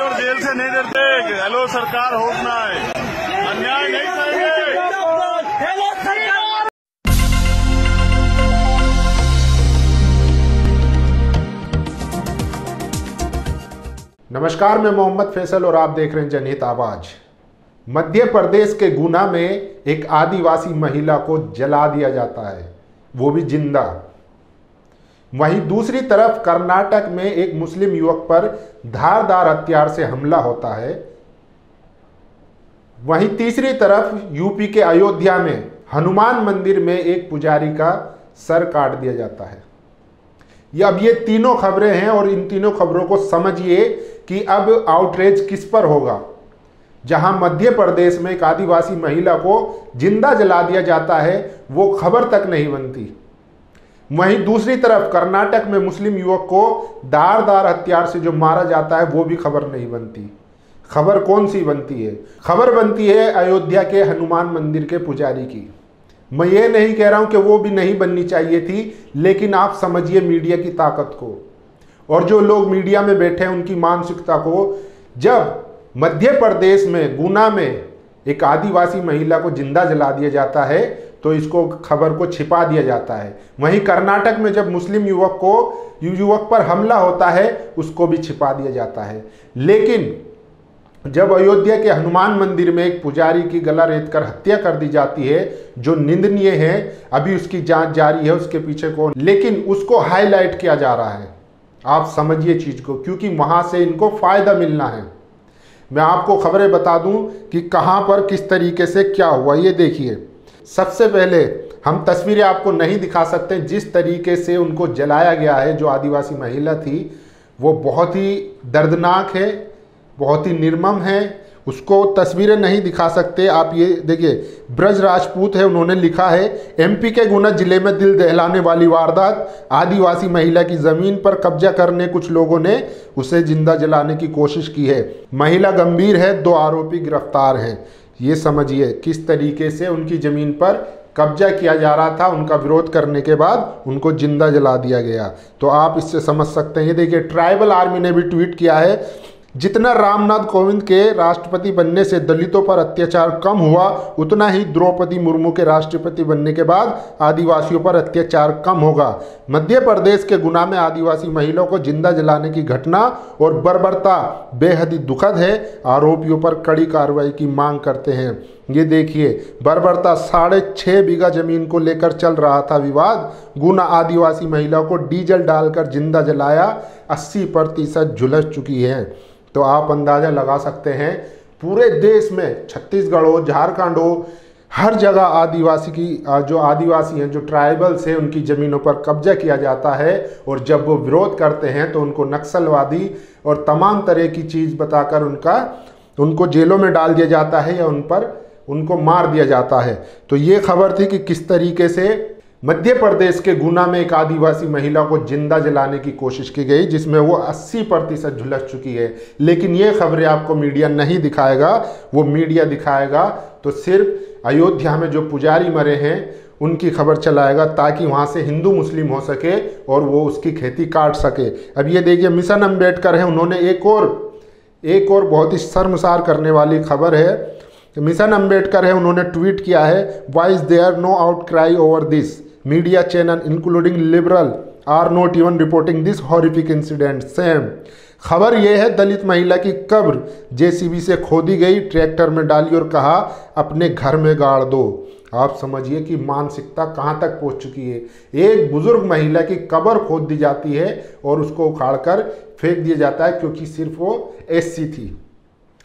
और जेल से नहीं डरते। हेलो, सरकार होना है अन्याय नहीं करेंगे। नमस्कार, मैं मोहम्मद फैसल और आप देख रहे हैं जनहित आवाज़। मध्य प्रदेश के गुना में एक आदिवासी महिला को जला दिया जाता है। वो भी ज़िंदा। वहीं दूसरी तरफ़ कर्नाटक में एक मुस्लिम युवक पर धारदार हथियार से हमला होता है। वहीं तीसरी तरफ़ यूपी के अयोध्या में हनुमान मंदिर में एक पुजारी का सर काट दिया जाता है। ये अब ये तीनों खबरें हैं और इन तीनों खबरों को समझिए कि अब आउटरीच किस पर होगा। जहाँ मध्य प्रदेश में एक आदिवासी महिला को ज़िंदा जला दिया जाता है, वो खबर तक नहीं बनती। वहीं दूसरी तरफ़ कर्नाटक में मुस्लिम युवक को दारदार हथियार से जो मारा जाता है, वो भी खबर नहीं बनती। खबर कौन सी बनती है? खबर बनती है अयोध्या के हनुमान मंदिर के पुजारी की। मैं ये नहीं कह रहा हूँ कि वो भी नहीं बननी चाहिए थी, लेकिन आप समझिए मीडिया की ताकत को। और जो लोग मीडिया में बैठे हैं, उनकी मानसिकता को, जब मध्य प्रदेश में, गुना में एक आदिवासी महिला को ज़िंदा जला दिया जाता है तो इसको खबर को छिपा दिया जाता है। वहीं कर्नाटक में जब मुस्लिम युवक को, युवक पर हमला होता है, उसको भी छिपा दिया जाता है। लेकिन जब अयोध्या के हनुमान मंदिर में एक पुजारी की गला रेत कर हत्या कर दी जाती है, जो निंदनीय है, अभी उसकी जाँच जारी है, उसके पीछे को लेकिन उसको हाईलाइट किया जा रहा है। आप समझिए चीज़ को, क्योंकि वहाँ से इनको फ़ायदा मिलना है। मैं आपको खबरें बता दूँ कि कहाँ पर, किस तरीके से, क्या हुआ, ये देखिए। सबसे पहले हम तस्वीरें आपको नहीं दिखा सकते, जिस तरीके से उनको जलाया गया है, जो आदिवासी महिला थी, वो बहुत ही दर्दनाक है, बहुत ही निर्मम है, उसको तस्वीरें नहीं दिखा सकते। आप ये देखिए, ब्रज राजपूत है, उन्होंने लिखा है, एमपी के गुना ज़िले में दिल दहलाने वाली वारदात, आदिवासी महिला की ज़मीन पर कब्जा करने कुछ लोगों ने उसे ज़िंदा जलाने की कोशिश की है। महिला गंभीर है, दो आरोपी गिरफ़्तार हैं। ये समझिए, किस तरीके से उनकी ज़मीन पर कब्जा किया जा रहा था, उनका विरोध करने के बाद उनको ज़िंदा जला दिया गया। तो आप इससे समझ सकते हैं। ये देखिए, ट्राइबल आर्मी ने भी ट्वीट किया है जितना रामनाथ कोविंद के राष्ट्रपति बनने से दलितों पर अत्याचार कम हुआ, उतना ही द्रौपदी मुर्मू के राष्ट्रपति बनने के बाद आदिवासियों पर अत्याचार कम होगा। मध्य प्रदेश के गुना में आदिवासी महिलाओं को ज़िंदा जलाने की घटना और बर्बरता बेहद ही दुखद है, आरोपियों पर कड़ी कार्रवाई की मांग करते हैं। ये देखिए, बर्बरता साढ़े छः बीघा ज़मीन को लेकर चल रहा था विवाद। गुना आदिवासी महिलाओं को डीजल डालकर ज़िंदा जलाया 80 प्रतिशत झुलस चुकी है। तो आप अंदाज़ा लगा सकते हैं, पूरे देश में, छत्तीसगढ़ हो, झारखंड हो, हर जगह आदिवासी की जो आदिवासी हैं, जो ट्राइबल्स हैं, उनकी ज़मीनों पर कब्जा किया जाता है और जब वो विरोध करते हैं तो उनको नक्सलवादी और तमाम तरह की चीज़ बताकर उनका, उनको जेलों में डाल दिया जाता है या उन पर उनको मार दिया जाता है। तो ये खबर थी कि किस तरीके से मध्य प्रदेश के गुना में एक आदिवासी महिला को ज़िंदा जलाने की कोशिश की गई, जिसमें वो 80 प्रतिशत झुलस चुकी है। लेकिन ये खबरें आपको मीडिया नहीं दिखाएगा, वो मीडिया दिखाएगा। तो सिर्फ़ अयोध्या में जो पुजारी मरे हैं, उनकी खबर चलाएगा, ताकि वहाँ से हिंदू मुस्लिम हो सके और वो उसकी खेती काट सके। अब ये देखिए, मिशन अंबेडकर है, उन्होंने एक और एक और बहुत ही शर्मसार करने वाली खबर है। मिशन अंबेडकर है, उन्होंने ट्वीट किया है why is there no outcry over this media channel including liberal are not even reporting this horrific incident same खबर यह है दलित महिला की कब्र। जेसीबी से खोदी गई, ट्रैक्टर में डाली और कहा, अपने घर में गाड़ दो। आप समझिए कि मानसिकता कहाँ तक पहुँच चुकी है। एक बुज़ुर्ग महिला की कब्र खोद दी जाती है और उसको उखाड़कर फेंक दिया जाता है, क्योंकि सिर्फ़ वो एससी थी।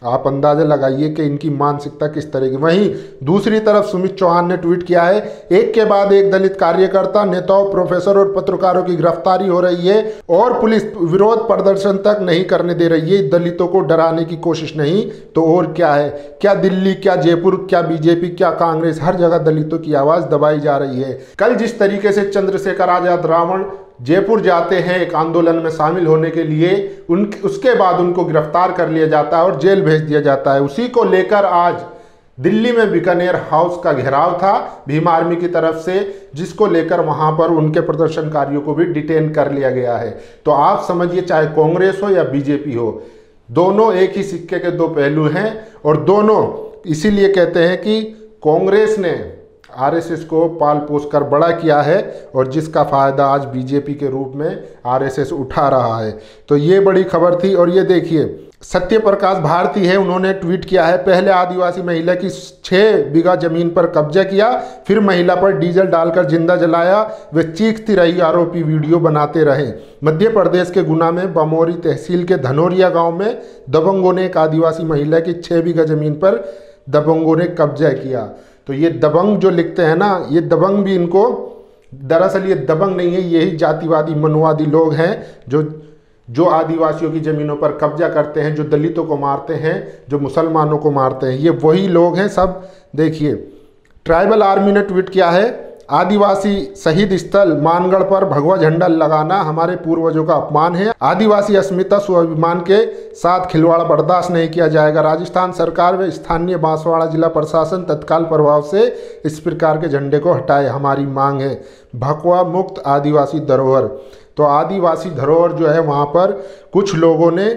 आप अंदाज़ा लगाइए कि इनकी मानसिकता किस तरह की। वहीं दूसरी तरफ़ सुमित चौहान ने ट्वीट किया है, एक के बाद एक दलित कार्यकर्ता, नेताओं, प्रोफेसर और पत्रकारों की गिरफ्तारी हो रही है और पुलिस विरोध प्रदर्शन तक नहीं करने दे रही है। दलितों को डराने की कोशिश नहीं तो और क्या है? क्या दिल्ली, क्या जयपुर, क्या बीजेपी, क्या कांग्रेस, हर जगह दलितों की आवाज़ दबाई जा रही है। कल जिस तरीके से चंद्रशेखर आज़ाद रावण जयपुर जाते हैं, एक आंदोलन में शामिल होने के लिए, उन, उसके बाद उनको गिरफ़्तार कर लिया जाता है और जेल भेज दिया जाता है। उसी को लेकर आज दिल्ली में बीकानेर हाउस का घेराव था, भीम आर्मी की तरफ़ से, जिसको लेकर वहाँ पर उनके प्रदर्शनकारियों को भी डिटेन कर लिया गया है। तो आप समझिए, चाहे कांग्रेस हो या बीजेपी हो, दोनों एक ही सिक्के के दो पहलू हैं और दोनों इसीलिए कहते हैं कि कांग्रेस ने आरएसएस को पाल पोस कर बड़ा किया है और जिसका फ़ायदा आज बीजेपी के रूप में आरएसएस उठा रहा है। तो ये बड़ी खबर थी और ये देखिए सत्य प्रकाश भारती है, उन्होंने ट्वीट किया है, पहले आदिवासी महिला की छः बीघा ज़मीन पर कब्जा किया, फिर महिला पर डीजल डालकर ज़िंदा जलाया, वे चीखती रही, आरोपी वीडियो बनाते रहे। मध्य प्रदेश के गुना में बमोरी तहसील के धनोरिया गाँव में दबंगों ने एक आदिवासी महिला की छः बीघा ज़मीन पर दबंगों ने कब्जा किया। तो ये दबंग जो लिखते हैं ना, ये दबंग भी इनको, दरअसल ये दबंग नहीं है यही जातिवादी, मनुवादी लोग हैं जो जो आदिवासियों की ज़मीनों पर कब्जा करते हैं, जो दलितों को मारते हैं, जो मुसलमानों को मारते हैं, ये वही लोग हैं सब। देखिए, ट्राइबल आर्मी ने ट्वीट किया है आदिवासी शहीद स्थल मानगढ़ पर भगवा झंडा लगाना हमारे पूर्वजों का अपमान है। आदिवासी अस्मिता स्वाभिमान के साथ खिलवाड़ बर्दाश्त नहीं किया जाएगा। राजस्थान सरकार व स्थानीय बांसवाड़ा जिला प्रशासन तत्काल प्रभाव से इस प्रकार के झंडे को हटाए। हमारी मांग है भगवा मुक्त आदिवासी धरोहर। तो आदिवासी धरोहर जो है वहाँ पर कुछ लोगों ने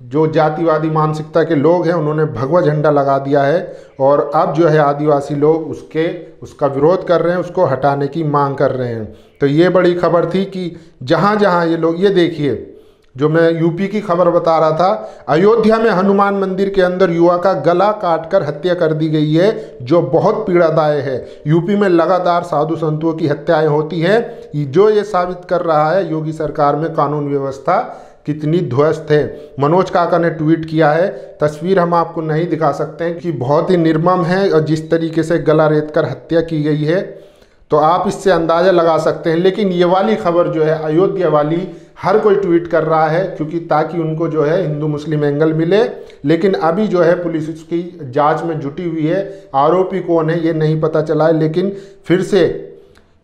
जो जातिवादी मानसिकता के लोग हैं, उन्होंने भगवा झंडा लगा दिया है और अब जो है आदिवासी लोग उसके, उसका विरोध कर रहे हैं, उसको हटाने की मांग कर रहे हैं। तो ये बड़ी खबर थी कि जहाँ जहाँ ये लोग, ये देखिए, जो मैं यूपी की खबर बता रहा था, अयोध्या में हनुमान मंदिर के अंदर युवा का गला काटकर हत्या कर दी गई है, जो बहुत पीड़ादायक है। यूपी में लगातार साधु संतों की हत्याएँ होती हैं। जो ये साबित कर रहा है, योगी सरकार में कानून व्यवस्था कितनी ध्वस्त है। मनोज काका ने ट्वीट किया है, तस्वीर हम आपको नहीं दिखा सकते हैं कि बहुत ही निर्मम है और जिस तरीके से गला रेत कर हत्या की गई है तो आप इससे अंदाज़ा लगा सकते हैं। लेकिन ये वाली खबर जो है, अयोध्या वाली, हर कोई ट्वीट कर रहा है, क्योंकि ताकि उनको जो है, हिंदू मुस्लिम एंगल मिले। लेकिन अभी जो है, पुलिस उसकी जाँच में जुटी हुई है। आरोपी कौन है, ये नहीं पता चला है। लेकिन फिर से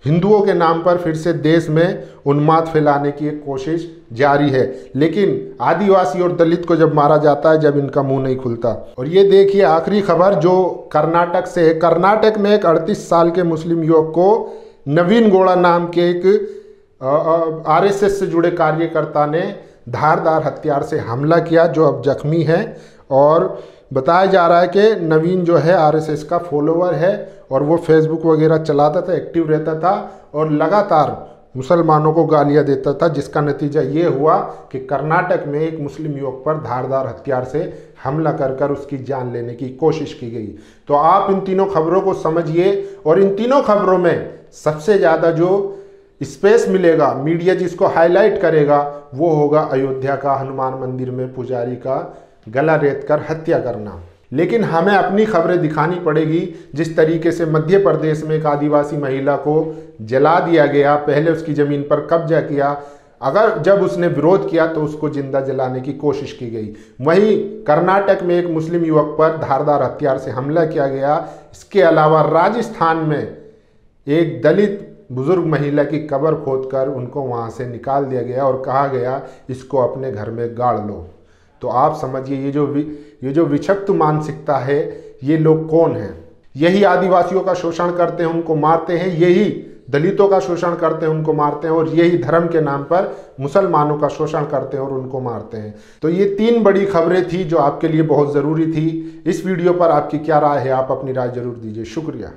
हिंदुओं के नाम पर फिर से देश में उन्माद फैलाने की एक कोशिश जारी है। लेकिन आदिवासी और दलित को जब मारा जाता है, जब इनका मुँह नहीं खुलता। और ये देखिए आखिरी खबर जो कर्नाटक से है। कर्नाटक में एक 38 साल के मुस्लिम युवक को नवीन गोड़ा नाम के एक आरएसएस से जुड़े कार्यकर्ता ने धारदार हथियार से हमला किया, जो अब जख्मी है। और बताया जा रहा है कि नवीन जो है आरएसएस का फॉलोअर है और वो फेसबुक वगैरह चलाता था एक्टिव रहता था और लगातार मुसलमानों को गालियाँ देता था, जिसका नतीजा ये हुआ कि कर्नाटक में एक मुस्लिम युवक पर धारदार हथियार से हमला कर कर उसकी जान लेने की कोशिश की गई। तो आप इन तीनों खबरों को समझिए और इन तीनों खबरों में सबसे ज़्यादा जो स्पेस मिलेगा मीडिया जिसको हाईलाइट करेगा, वो होगा अयोध्या का हनुमान मंदिर में पुजारी का गला रेत कर हत्या करना। लेकिन हमें अपनी खबरें दिखानी पड़ेगी, जिस तरीके से मध्य प्रदेश में एक आदिवासी महिला को जला दिया गया, पहले उसकी ज़मीन पर कब्जा किया। अगर जब उसने विरोध किया तो उसको ज़िंदा जलाने की कोशिश की गई। वहीं कर्नाटक में एक मुस्लिम युवक पर धारदार हथियार से हमला किया गया। इसके अलावा राजस्थान में एक दलित बुज़ुर्ग महिला की कब्र खोदकर उनको वहाँ से निकाल दिया गया और कहा गया, इसको अपने घर में गाड़ लो। तो आप समझिए, ये जो ये जो विक्षिप्त मानसिकता है, ये लोग कौन हैं? यही आदिवासियों का शोषण करते हैं, उनको मारते हैं, यही दलितों का शोषण करते हैं, उनको मारते हैं, और यही धर्म के नाम पर मुसलमानों का शोषण करते हैं और उनको मारते हैं। तो ये तीन बड़ी खबरें थी जो आपके लिए बहुत ज़रूरी थी। इस वीडियो पर आपकी क्या राय है, आप अपनी राय ज़रूर दीजिए। शुक्रिया।